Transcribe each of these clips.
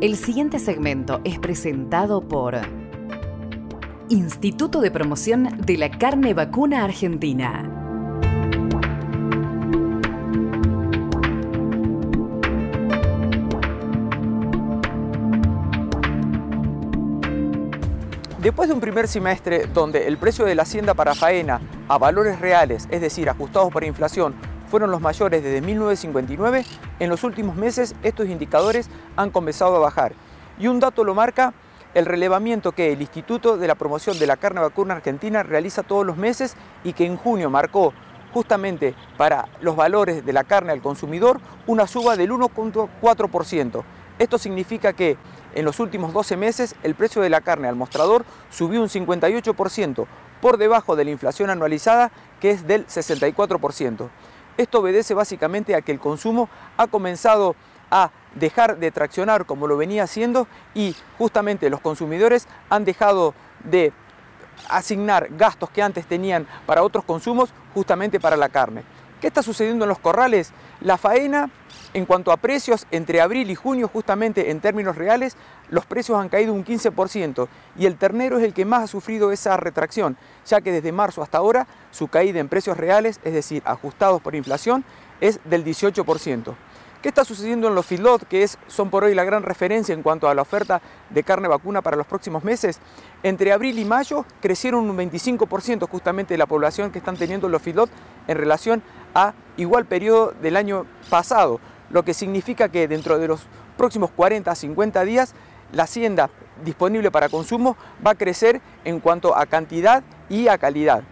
El siguiente segmento es presentado por Instituto de Promoción de la Carne Vacuna Argentina. Después de un primer semestre donde el precio de la hacienda para faena a valores reales, es decir, ajustados por inflación, fueron los mayores desde 1959, en los últimos meses estos indicadores han comenzado a bajar. Y un dato lo marca el relevamiento que el Instituto de la Promoción de la Carne Vacuna Argentina realiza todos los meses y que en junio marcó justamente para los valores de la carne al consumidor una suba del 1.4%. Esto significa que en los últimos 12 meses el precio de la carne al mostrador subió un 58%, por debajo de la inflación anualizada que es del 64%. Esto obedece básicamente a que el consumo ha comenzado a dejar de traccionar como lo venía haciendo y justamente los consumidores han dejado de asignar gastos que antes tenían para otros consumos justamente para la carne. ¿Qué está sucediendo en los corrales? La faena en cuanto a precios, entre abril y junio, justamente en términos reales, los precios han caído un 15% y el ternero es el que más ha sufrido esa retracción, ya que desde marzo hasta ahora su caída en precios reales, es decir, ajustados por inflación, es del 18%. ¿Qué está sucediendo en los feedlot, que es, son por hoy la gran referencia en cuanto a la oferta de carne vacuna para los próximos meses? Entre abril y mayo crecieron un 25% justamente de la población que están teniendo los feedlot en relación a igual periodo del año pasado lo que significa que dentro de los próximos 40 a 50 días la hacienda disponible para consumo va a crecer en cuanto a cantidad y a calidad.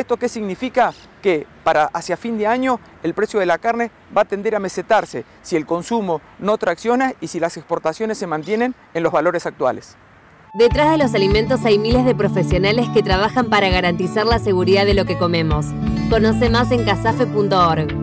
¿Esto qué significa? Que para hacia fin de año el precio de la carne va a tender a mesetarse si el consumo no tracciona y si las exportaciones se mantienen en los valores actuales. Detrás de los alimentos hay miles de profesionales que trabajan para garantizar la seguridad de lo que comemos. Conoce más en casafe.org.